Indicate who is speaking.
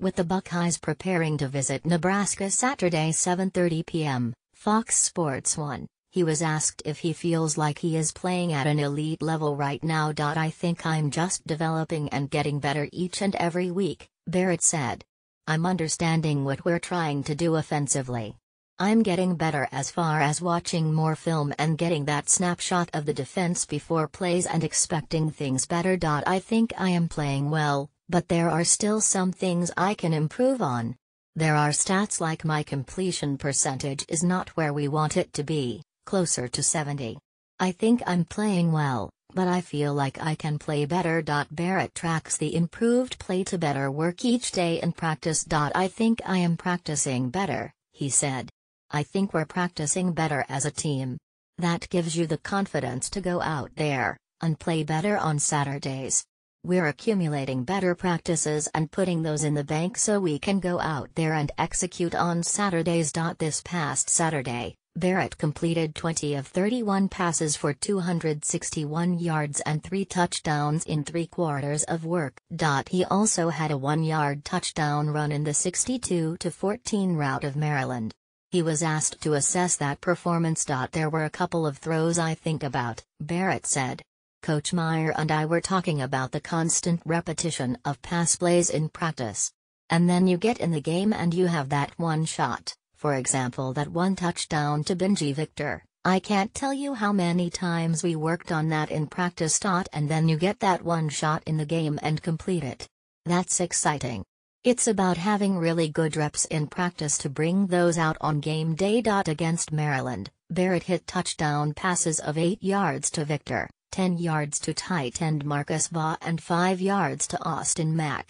Speaker 1: With the Buckeyes preparing to visit Nebraska Saturday 7:30 p.m., Fox Sports 1, he was asked if he feels like he is playing at an elite level right now. I think I'm just developing and getting better each and every week, Barrett said. I'm understanding what we're trying to do offensively. I'm getting better as far as watching more film and getting that snapshot of the defense before plays and expecting things better. I think I am playing well, but there are still some things I can improve on. There are stats like my completion percentage is not where we want it to be, closer to 70. I think I'm playing well, but I feel like I can play better. Barrett tracks the improved play to better work each day in practice. I think I am practicing better, he said. I think we're practicing better as a team. That gives you the confidence to go out there and play better on Saturdays. We're accumulating better practices and putting those in the bank so we can go out there and execute on Saturdays. This past Saturday, Barrett completed 20 of 31 passes for 261 yards and 3 touchdowns in 3 quarters of work. He also had a 1-yard touchdown run in the 62-14 rout of Maryland. He was asked to assess that performance. There were a couple of throws I think about, Barrett said. Coach Meyer and I were talking about the constant repetition of pass plays in practice. And then you get in the game and you have that one shot, for example, that one touchdown to Benji Victor. I can't tell you how many times we worked on that in practice. And then you get that one shot in the game and complete it. That's exciting. It's about having really good reps in practice to bring those out on game day. Dot against Maryland, Barrett hit touchdown passes of 8 yards to Victor, 10 yards to tight end Marcus Baugh and 5 yards to Austin Mack.